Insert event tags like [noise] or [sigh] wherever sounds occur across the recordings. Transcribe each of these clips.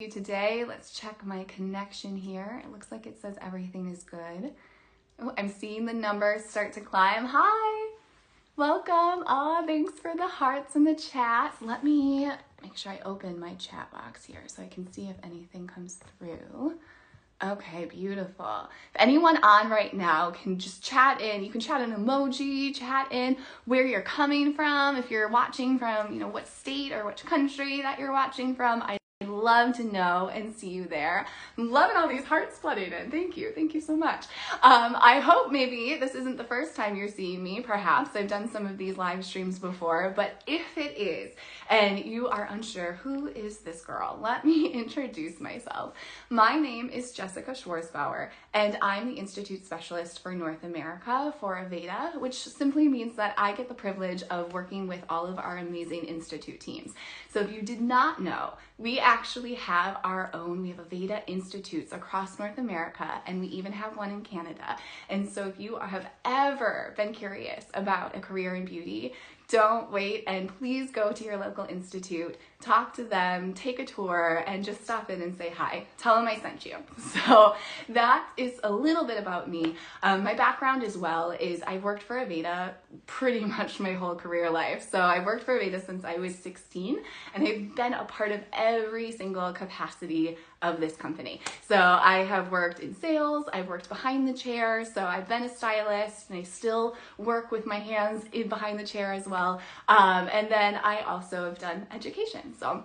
today. Let's check my connection here. It looks like it says everything is good. Oh, I'm seeing the numbers start to climb. Hi, welcome. Ah, oh, thanks for the hearts in the chat. Let me make sure I open my chat box here so I can see if anything comes through. Okay, beautiful. If anyone on right now can just chat in, you can chat an emoji, chat in where you're coming from, if you're watching from, you know, what state or which country that you're watching from. I I'd love to know and see you there. I'm loving all these hearts flooding in. Thank you. Thank you so much. Um, I hope maybe this isn't the first time you're seeing me. Perhaps I've done some of these live streams before, but if it is, and you are unsure, who is this girl? Let me [laughs] introduce myself. My name is Jessica Schwarzbauer, and I'm the Institute Specialist for North America for Aveda, which simply means that I get the privilege of working with all of our amazing Institute teams. So if you did not know, we actually have our own, we have Aveda Institutes across North America, and we even have one in Canada. And so if you have ever been curious about a career in beauty, don't wait and please go to your local institute, talk to them, take a tour, and just stop in and say hi. Tell them I sent you. [laughs] So that is a little bit about me. Um, my background as well is I've worked for Aveda pretty [laughs] much my whole career life. So I've worked for Aveda since I was 16 and I've been a part of every single capacity of this company. So I have worked in sales, I've worked behind the chair, so I've been a stylist and I still work with my hands in behind the chair as well. Um, and then I also have done education. So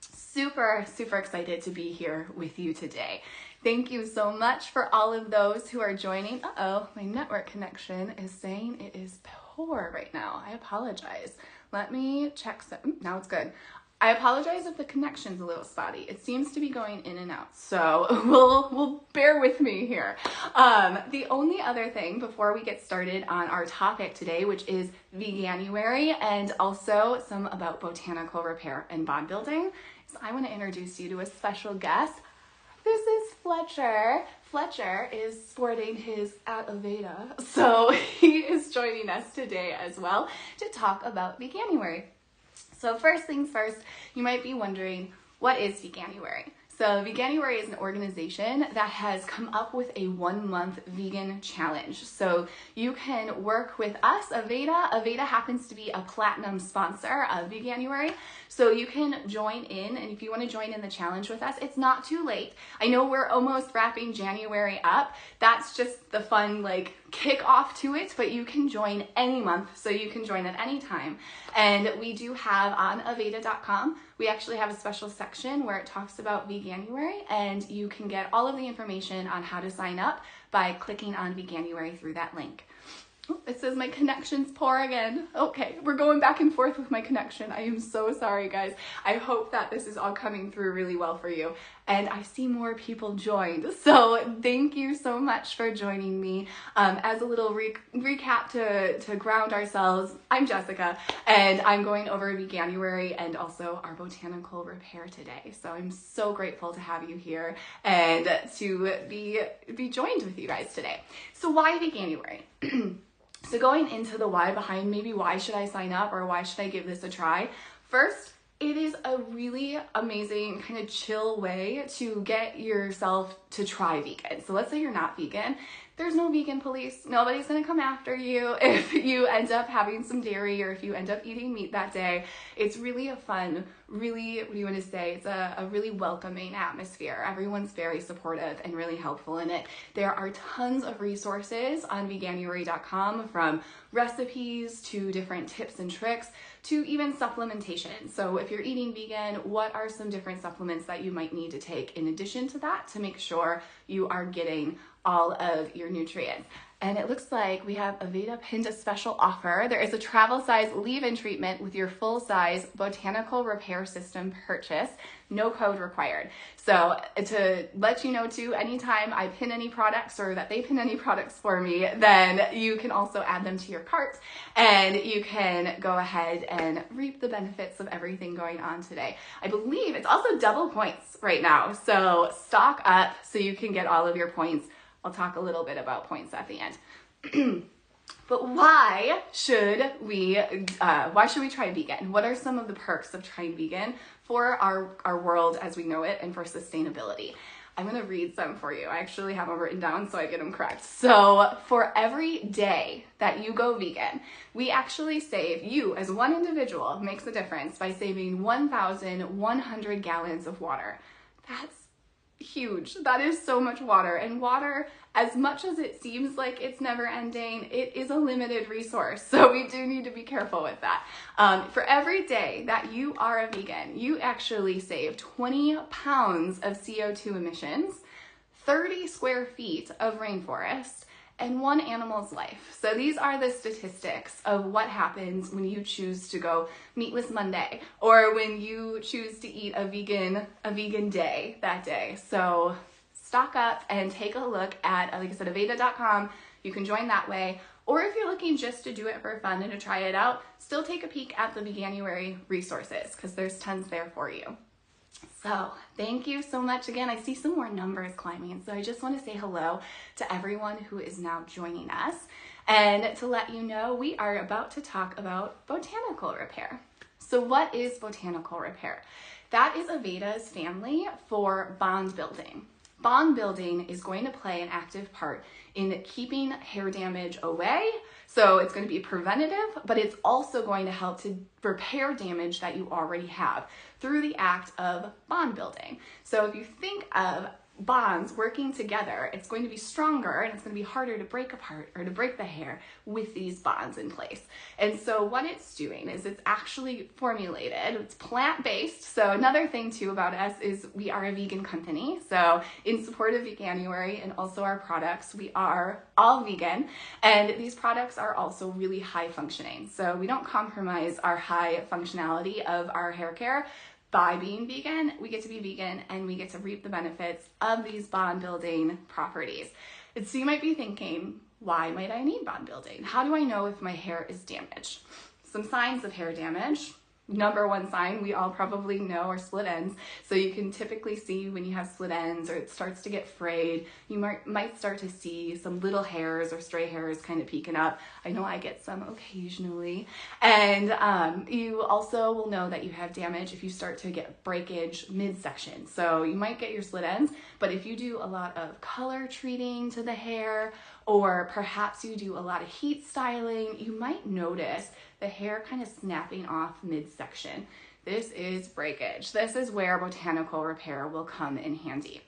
super, super excited to be here with you today. Thank you so much for all of those who are joining. Uh-oh, my network connection is saying it is poor right now. I apologize. Let me check. some. now it's good. I apologize if the connection's a little spotty. It seems to be going in and out, so [laughs] we'll we'll bear with me here. Um, the only other thing before we get started on our topic today, which is Veganuary, and also some about botanical repair and bond building, is I want to introduce you to a special guest. This is Fletcher. Fletcher is sporting his at Aveda, [laughs] so he is joining us today as well to talk about Veganuary. So first things first, you might be wondering, what is Veganuary? So Veganuary is an organization that has come up with a one month vegan challenge. So you can work with us, Aveda. Aveda happens to be a platinum sponsor of Veganuary. So you can join in, and if you want to join in the challenge with us, it's not too late. I know we're almost wrapping January up. That's just the fun, like, kick off to it, but you can join any month, so you can join at any time. And we do have on Aveda.com, we actually have a special section where it talks about Veganuary, and you can get all of the information on how to sign up by clicking on Veganuary through that link. Oh, it says my connection's poor again. Okay, we're going back and forth with my connection. I am so sorry, guys. I hope that this is all coming through really well for you. And I see more people joined. [laughs] So thank you so much for joining me. Um, as a little re- recap to, to ground ourselves, I'm Jessica, and I'm going over Veganuary and also our botanical repair today. So I'm so grateful to have you here and to be, be joined with you guys today. So why Veganuary? [clears throat] So going into the why behind maybe why should I sign up or why should I give this a try? First, it is a really amazing kind of chill way to get yourself to try vegan. So let's say you're not vegan there's no vegan police. Nobody's gonna come after you [laughs] if you end up having some dairy or if you end up eating meat that day. It's really a fun, really, what do you wanna say? It's a, a really welcoming atmosphere. Everyone's very supportive and really helpful in it. There are tons of resources on veganuary.com from recipes to different tips and tricks to even supplementation. So if you're eating vegan, what are some different supplements that you might need to take in addition to that to make sure you are getting all of your nutrients. And it looks like we have Aveda pinned a special offer. There is a travel size leave-in treatment with your full size botanical repair system purchase. No code required. So uh, to let you know too, anytime I pin any products or that they pin any products for me, then you can also add them to your cart and you can go ahead and reap the benefits of everything going on today. I believe it's also double points right now. So stock up so you can get all of your points I'll talk a little bit about points at the end. [clears throat] But why should we, uh, why should we try vegan? What are some of the perks of trying vegan for our, our world as we know it and for sustainability? I'm gonna read some for you. I actually have them written down so I get them correct. So, for every day that you go vegan, we actually save, you as one individual makes a difference by saving 1,100 gallons of water. That's huge. That is so much water. And water, as much as it seems like it's never ending, it is a limited resource. [laughs] So we do need to be careful with that. Um, for every day that you are a vegan, you actually save 20 pounds of CO2 emissions, 30 square feet of rainforest, and one animal's life. So these are the statistics of what happens when you choose to go meatless Monday or when you choose to eat a vegan a vegan day that day. So stock up and take a look at like I said aveda.com. You can join that way. Or if you're looking just to do it for fun and to try it out, still take a peek at the Veganuary resources because there's tons there for you. So thank you so much again. I see some more numbers climbing. So I just want to say hello to everyone who is now joining us and to let you know we are about to talk about botanical repair. So what is botanical repair? That is Aveda's family for bond building. Bond building is going to play an active part in keeping hair damage away. So it's going to be preventative, but it's also going to help to repair damage that you already have through the act of bond building. So if you think of bonds working together, it's going to be stronger and it's going to be harder to break apart or to break the hair with these bonds in place. And so what it's doing is it's actually formulated, it's plant-based. So another thing too about us is we are a vegan company. So in support of Veganuary and also our products, we are all vegan and these products are also really high functioning. So we don't compromise our high functionality of our hair care by being vegan, we get to be vegan and we get to reap the benefits of these bond building properties. And so you might be thinking, why might I need bond building? How do I know if my hair is damaged? Some signs of hair damage number one sign we all probably know are split ends. So you can typically see when you have split ends or it starts to get frayed, you might, might start to see some little hairs or stray hairs kind of peeking up. I know I get some occasionally. And um, you also will know that you have damage if you start to get breakage midsection. So you might get your split ends, but if you do a lot of color treating to the hair or perhaps you do a lot of heat styling, you might notice the hair kind of snapping off midsection. This is breakage. This is where botanical repair will come in handy.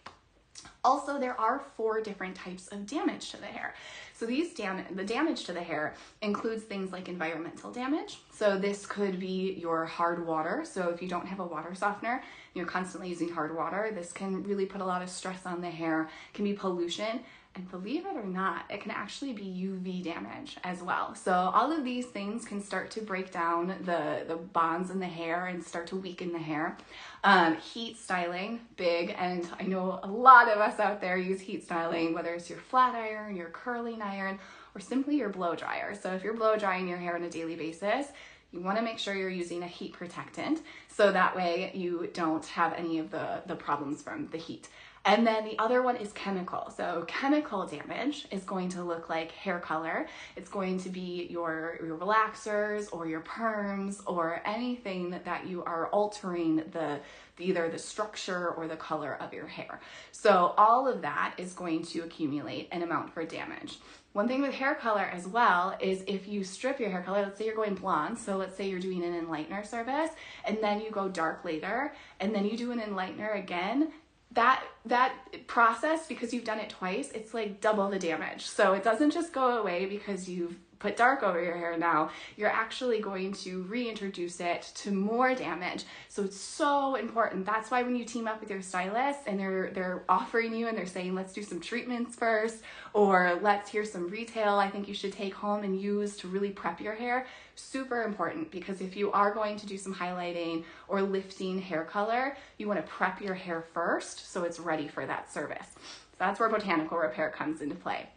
Also, there are four different types of damage to the hair. So these dam the damage to the hair includes things like environmental damage. So this could be your hard water. So if you don't have a water softener, you're constantly using hard water, this can really put a lot of stress on the hair. It can be pollution and believe it or not, it can actually be UV damage as well. So all of these things can start to break down the, the bonds in the hair and start to weaken the hair. Um, heat styling, big, and I know a lot of us out there use heat styling, whether it's your flat iron, your curling iron, or simply your blow dryer. So if you're blow drying your hair on a daily basis, you want to make sure you're using a heat protectant so that way you don't have any of the, the problems from the heat. And then the other one is chemical. So chemical damage is going to look like hair color. It's going to be your, your relaxers or your perms or anything that, that you are altering the, the either the structure or the color of your hair. So all of that is going to accumulate an amount for damage. One thing with hair color as well is if you strip your hair color, let's say you're going blonde, so let's say you're doing an enlightener service, and then you go dark later, and then you do an enlightener again, that that process because you've done it twice it's like double the damage. So it doesn't just go away because you've put dark over your hair now, you're actually going to reintroduce it to more damage. So it's so important. That's why when you team up with your stylist and they're they're offering you and they're saying, let's do some treatments first, or let's hear some retail I think you should take home and use to really prep your hair. Super important because if you are going to do some highlighting or lifting hair color, you want to prep your hair first so it's ready for that service. So that's where botanical repair comes into play.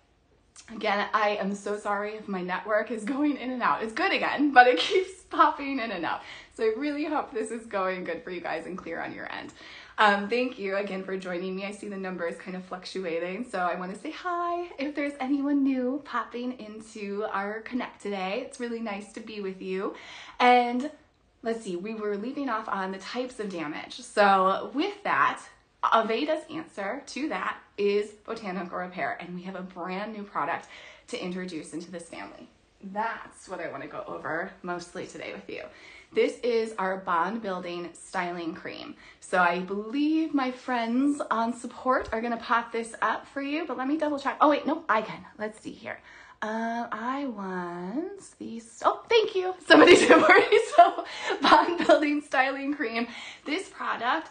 Again, I am so sorry if my network is going in and out. It's good again, but it [laughs] keeps popping in and out. So I really hope this is going good for you guys and clear on your end. Um, thank you again for joining me. I see the numbers kind of fluctuating, so I want to say hi. If there's anyone new popping into our connect today, it's really nice to be with you. And let's see, we were leaving off on the types of damage. So with that, Aveda's answer to that is botanical repair, and we have a brand new product to introduce into this family. That's what I want to go over mostly today with you. This is our bond building styling cream. So I believe my friends on support are gonna pop this up for you, but let me double check. Oh wait, no, I can. Let's see here. Uh, I want these. Oh, thank you. Somebody did already. So, bond building styling cream. This product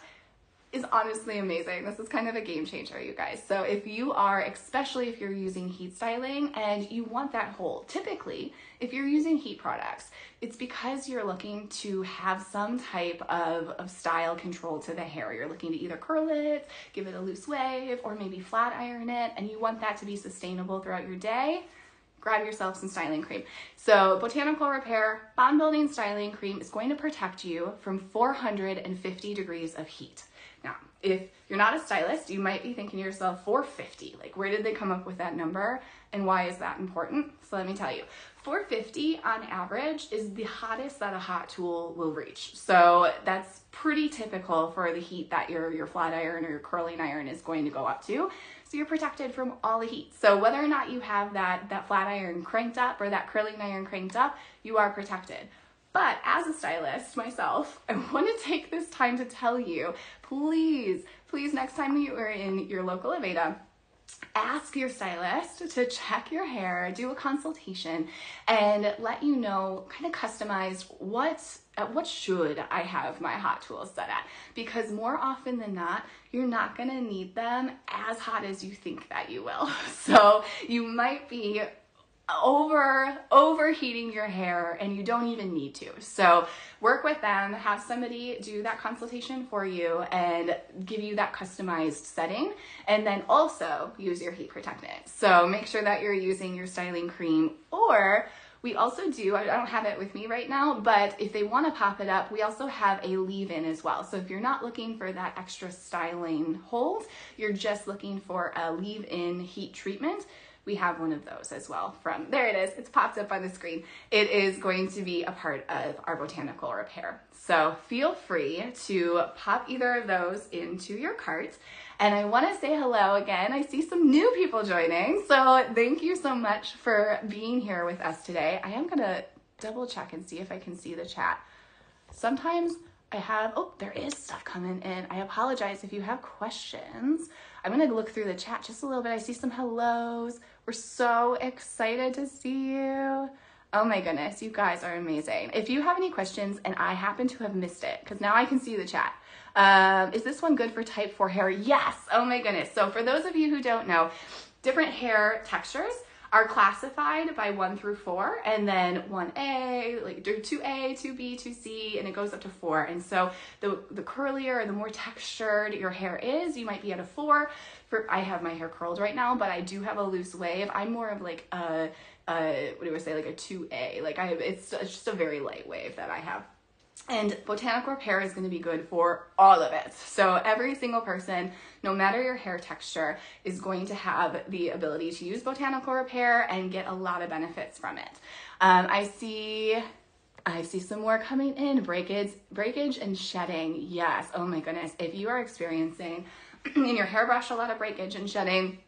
is honestly amazing. This is kind of a game changer, you guys. So if you are, especially if you're using heat styling and you want that hold, typically if you're using heat products, it's because you're looking to have some type of, of style control to the hair. You're looking to either curl it, give it a loose wave, or maybe flat iron it, and you want that to be sustainable throughout your day grab yourself some styling cream. So Botanical Repair Bond Building Styling Cream is going to protect you from 450 degrees of heat. Now, if you're not a stylist, you might be thinking to yourself, 450, like where did they come up with that number and why is that important? So let me tell you, 450 on average is the hottest that a hot tool will reach. So that's pretty typical for the heat that your, your flat iron or your curling iron is going to go up to. So you're protected from all the heat. So whether or not you have that, that flat iron cranked up or that curling iron cranked up, you are protected. But as a stylist myself, [laughs] I want to take this time to tell you, please, please, next time you are in your local Aveda, ask your stylist to check your hair, do a consultation, and let you know kind of customized what at what should I have my hot tools set at? Because more often than not, you're not gonna need them as hot as you think that you will. [laughs] So you might be over overheating your hair and you don't even need to. So work with them, have somebody do that consultation for you and give you that customized setting and then also use your heat protectant. So make sure that you're using your styling cream or we also do, I don't have it with me right now, but if they want to pop it up, we also have a leave-in as well. So if you're not looking for that extra styling hold, you're just looking for a leave-in heat treatment, we have one of those as well from, there it is, it's popped up on the screen. It is going to be a part of our botanical repair. So feel free to pop either of those into your cart. And I want to say hello again. I see some new people joining. So thank you so much for being here with us today. I am to double check and see if I can see the chat. Sometimes I have, oh, there is stuff coming in. I apologize if you have questions. I'm to look through the chat just a little bit. I see some hellos. We're so excited to see you. Oh my goodness, you guys are amazing. If you have any questions and I happen to have missed it, because now I can see the chat. Um, is this one good for type 4 hair? Yes. Oh my goodness. So for those of you who don't know, different hair textures are classified by one through four, and then 1A, like 2A, 2B, 2C, and it goes up to four. And so the, the curlier, the more textured your hair is, you might be at a four. For I have my hair curled right now, but I do have a loose wave. I'm more of like a, a what do I say, like a 2A. Like I have, it's, it's just a very light wave that I have. And botanical repair is going to be good for all of it. So every single person, no matter your hair texture, is going to have the ability to use botanical repair and get a lot of benefits from it. Um, I see I see some more coming in. Breakage, breakage and shedding. Yes. Oh my goodness. If you are experiencing [clears throat] in your hairbrush a lot of breakage and shedding,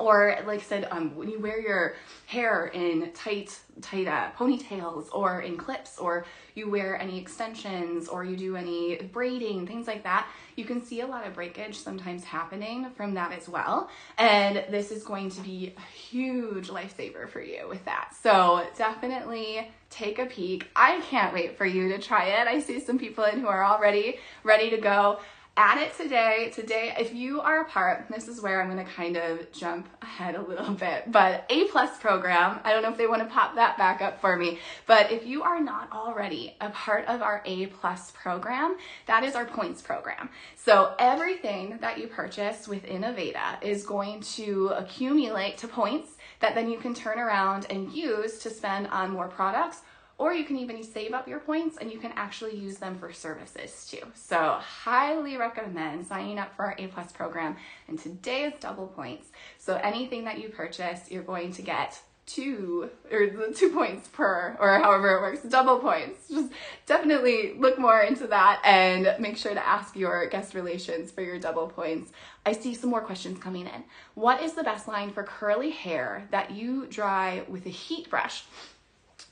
or like I said, um, when you wear your hair in tight, tight uh, ponytails or in clips, or you wear any extensions or you do any braiding, things like that, you can see a lot of breakage sometimes happening from that as well. And this is going to be a huge lifesaver for you with that. So definitely take a peek. I can't wait for you to try it. I see some people in who are already ready to go add it today. Today, if you are a part, this is where I'm going to kind of jump ahead a little [laughs] bit, but A plus program, I don't know if they want to pop that back up for me, but if you are not already a part of our A plus program, that is our points program. So everything that you purchase within Aveda is going to accumulate to points that then you can turn around and use to spend on more products or you can even save up your points and you can actually use them for services too. So highly recommend signing up for our A plus program. And today is double points. So anything that you purchase, you're going to get two or two points per or however it works double points just definitely look more into that and make sure to ask your guest relations for your double points i see some more questions coming in what is the best line for curly hair that you dry with a heat brush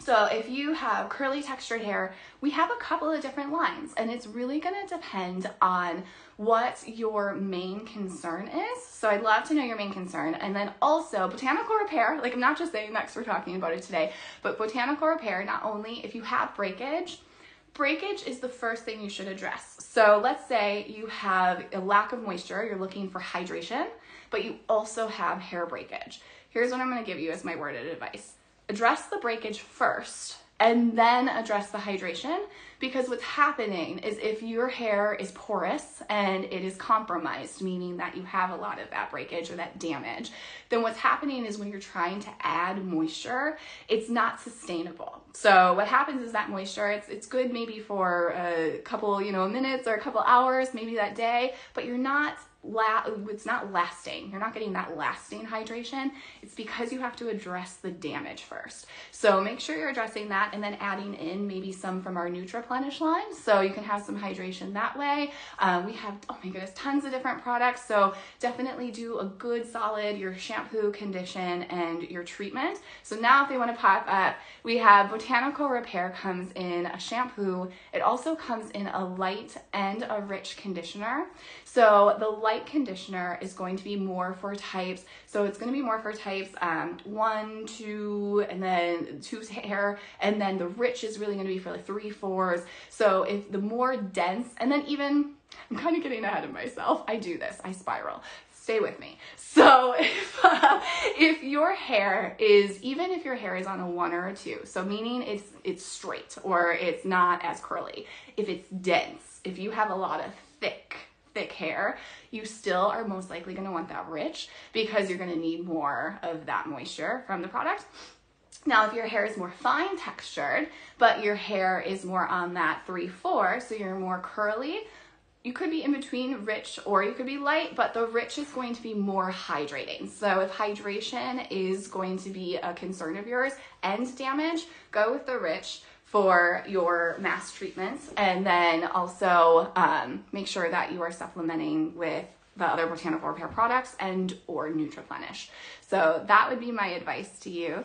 so if you have curly textured hair, we have a couple of different lines and it's really gonna depend on what your main concern is. So I'd love to know your main concern. And then also botanical repair, like I'm not just saying that we're talking about it today, but botanical repair, not only if you have breakage, breakage is the first thing you should address. So let's say you have a lack of moisture, you're looking for hydration, but you also have hair breakage. Here's what I'm gonna give you as my worded advice address the breakage first and then address the hydration because what's happening is if your hair is porous and it is compromised meaning that you have a lot of that breakage or that damage then what's happening is when you're trying to add moisture it's not sustainable. So what happens is that moisture it's it's good maybe for a couple you know minutes or a couple hours maybe that day but you're not la- it's not lasting. You're not getting that lasting hydration. It's because you have to address the damage first. So make sure you're addressing that and then adding in maybe some from our Nutriplenish line. So you can have some hydration that way. Um, we have, oh my goodness, tons of different products. So definitely do a good solid your shampoo, condition, and your treatment. So now if they want to pop up, we have Botanical Repair comes in a shampoo. It also comes in a light and a rich conditioner. So the light conditioner is going to be more for types. So it's going to be more for types um, one, two, and then two hair, and then the rich is really going to be for like three, fours. So if the more dense, and then even I'm kind of getting ahead of myself. I do this. I spiral. Stay with me. So [laughs] if uh, if your hair is even if your hair is on a one or a two, so meaning it's it's straight or it's not as curly. If it's dense, if you have a lot of thick thick hair, you still are most likely going to want that rich because you're going to need more of that moisture from the product. Now, if your hair is more fine textured, but your hair is more on that 3 4, so you're more curly, you could be in between rich or you could be light, but the rich is going to be more hydrating. So if hydration is going to be a concern of yours and damage, go with the rich for your mass treatments and then also um, make sure that you are supplementing with the other botanical repair products and or Nutriplenish. So that would be my advice to you.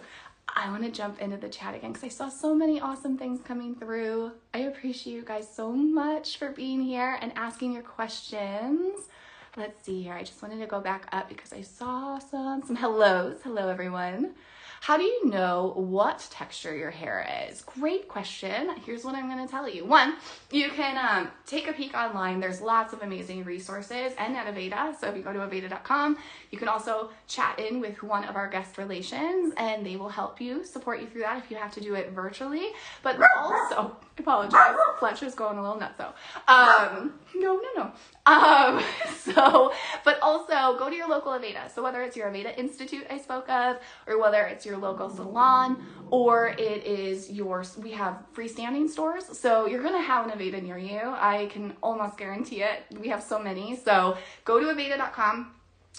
I want to jump into the chat again because I saw so many awesome things coming through. I appreciate you guys so much for being here and asking your questions. Let's see here. I just wanted to go back up because I saw some some hellos. Hello everyone. How do you know what texture your hair is? Great question. Here's what I'm going to tell you. One, you can um, take a peek online. There's lots of amazing resources and at Aveda. So if you go to aveda.com, you can also chat in with one of our guest relations and they will help you, support you through that if you have to do it virtually. But also, apologize, Fletch is going a little nuts though. Um, no, no, no. Um, [laughs] so, but also go to your local Aveda. So whether it's your Aveda Institute I spoke of, or whether it's your local salon, or it is your, we have freestanding stores. So you're going to have an Aveda near you. I can almost guarantee it. We have so many. So go to aveda.com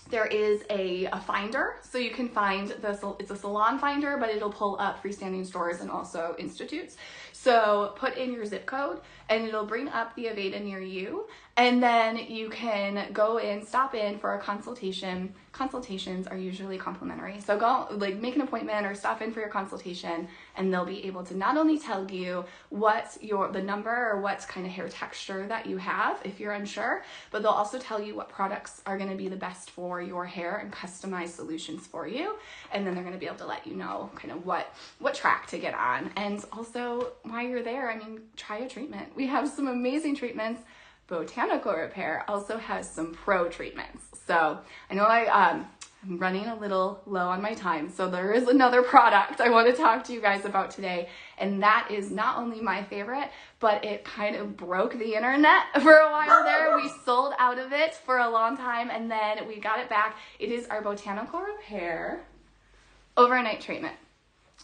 there is a, a finder so you can find the it's a salon finder but it'll pull up freestanding stores and also institutes so put in your zip code and it'll bring up the aveda near you. And then you can go in stop in for a consultation. Consultations are usually complimentary. So go like make an appointment or stop in for your consultation and they'll be able to not only tell you what your the number or what kind of hair texture that you have if you're unsure but they'll also tell you what products are going to be the best for your hair and customize solutions for you. And then they're going to be able to let you know kind of what what track to get on. And also while you're there i mean try a treatment we have some amazing treatments Botanical Repair also has some pro treatments. So I know I, um, I'm running a little low on my time, so there is another product I want to talk to you guys about today, and that is not only my favorite, but it kind of broke the internet [laughs] for a while there. We sold out of it for a long time, and then we got it back. It is our Botanical Repair Overnight Treatment.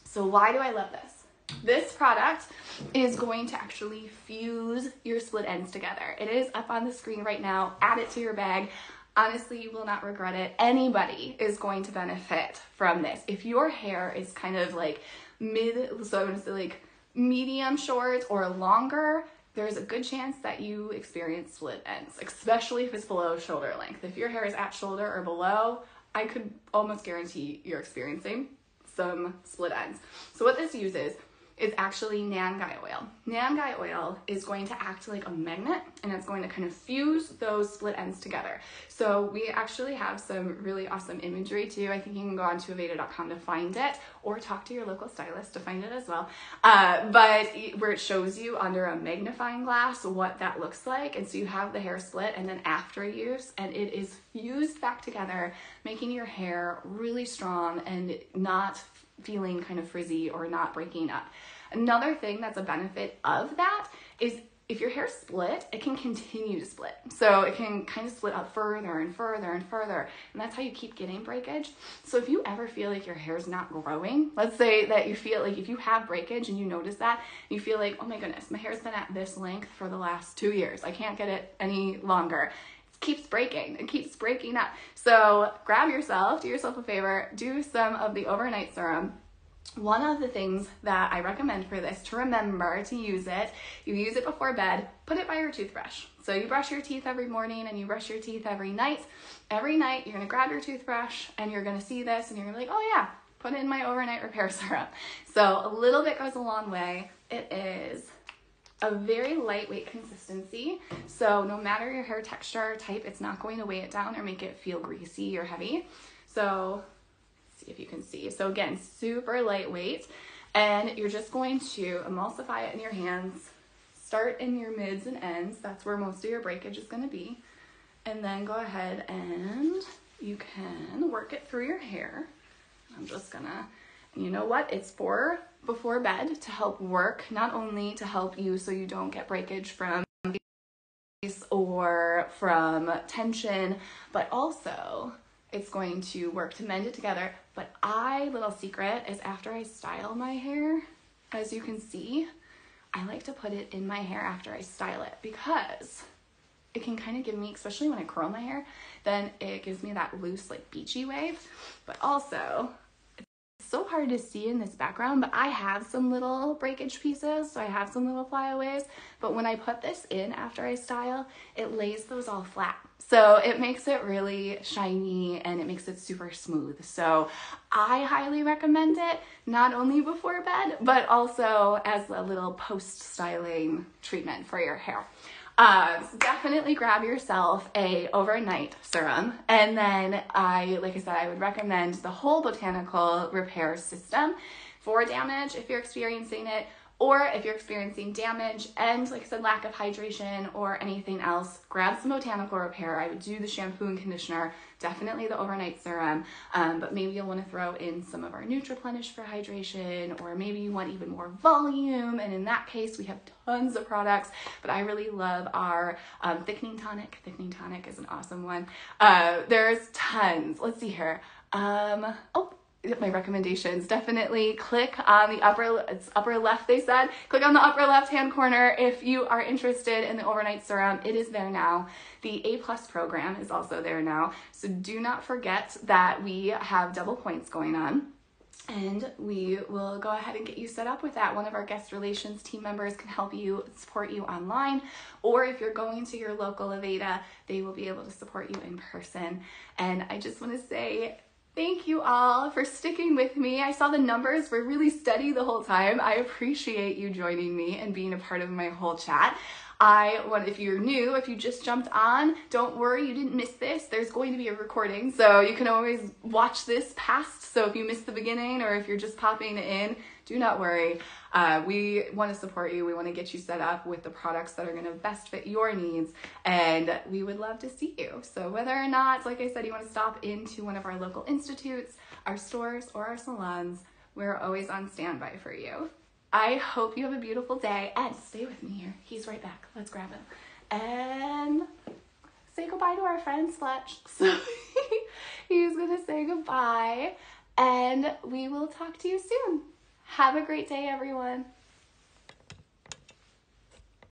So why do I love this? This product is going to actually fuse your split ends together. It is up on the screen right now. Add it to your bag. Honestly, you will not regret it. Anybody is going to benefit from this. If your hair is kind of like mid, so I want to say like medium short or longer, there's a good chance that you experience split ends, especially if it's below shoulder length. If your hair is at shoulder or below, I could almost guarantee you're experiencing some split ends. So what this uses is actually Nangai oil. Nangai oil is going to act like a magnet and it's going to kind of fuse those split ends together. So we actually have some really awesome imagery too. I think you can go on to aveda.com to find it or talk to your local stylist to find it as well. Uh, but where it shows you under a magnifying glass what that looks like. And so you have the hair split and then after use and it is fused back together, making your hair really strong and not feeling kind of frizzy or not breaking up. Another thing that's a benefit of that is if your hair split, it can continue to split. So it can kind of split up further and further and further. And that's how you keep getting breakage. So if you ever feel like your hair's not growing, let's say that you feel like if you have breakage and you notice that, you feel like, oh my goodness, my hair's been at this length for the last two years. I can't get it any longer keeps breaking. It keeps breaking up. So grab yourself, do yourself a favor, do some of the overnight serum. One of the things that I recommend for this to remember to use it, you use it before bed, put it by your toothbrush. So you brush your teeth every morning and you brush your teeth every night. Every night you're gonna grab your toothbrush and you're gonna see this and you're gonna be like, oh yeah, put in my overnight repair [laughs] serum. So a little bit goes a long way. It is a very lightweight consistency. So no matter your hair texture type, it's not going to weigh it down or make it feel greasy or heavy. So see if you can see. So again, super lightweight. And you're just going to emulsify it in your hands. Start in your mids and ends. That's where most of your breakage is gonna be. And then go ahead and you can work it through your hair. I'm just gonna, you know what? It's for before bed to help work, not only to help you so you don't get breakage from or from tension, but also it's going to work to mend it together. But I, little secret, is after I style my hair, as you can see, I like to put it in my hair after I style it because it can kind of give me, especially when I curl my hair, then it gives me that loose, like beachy wave. But also, so hard to see in this background, but I have some little breakage pieces, so I have some little flyaways, but when I put this in after I style, it lays those all flat. So it makes it really shiny and it makes it super smooth. So I highly recommend it, not only before bed, but also as a little post-styling treatment for your hair. Uh, definitely grab yourself a overnight serum. And then I, like I said, I would recommend the whole botanical repair system for damage if you're experiencing it or if you're experiencing damage and, like I said, lack of hydration or anything else, grab some botanical repair. I would do the shampoo and conditioner, definitely the overnight serum, um, but maybe you'll want to throw in some of our Nutriplenish for hydration, or maybe you want even more volume. And in that case, we have tons of products, but I really love our um, thickening tonic. Thickening tonic is an awesome one. Uh, there's tons. Let's see here. Um, oh, my recommendations. Definitely click on the upper it's upper left they said. Click on the upper left hand corner if you are interested in the overnight serum. It is there now. The a plus program is also there now. So do not forget that we have double points going on. And we will go ahead and get you set up with that. One of our guest relations team members can help you support you online, or if you're going to your local Aveda, they will be able to support you in person. And I just want to say Thank you all for sticking with me. I saw the numbers were really steady the whole time. I appreciate you joining me and being a part of my whole chat. I want, if you're new, if you just jumped on, don't worry, you didn't miss this. There's going to be a recording, so you can always watch this past. So if you missed the beginning or if you're just popping in, do not worry. Uh, we want to support you. We want to get you set up with the products that are going to best fit your needs, and we would love to see you. So, whether or not, like I said, you want to stop into one of our local institutes, our stores, or our salons, we're always on standby for you. I hope you have a beautiful day, and stay with me here. He's right back. Let's grab him. And say goodbye to our friend Fletch. [laughs] So he's gonna say goodbye, and we will talk to you soon. Have a great day, everyone.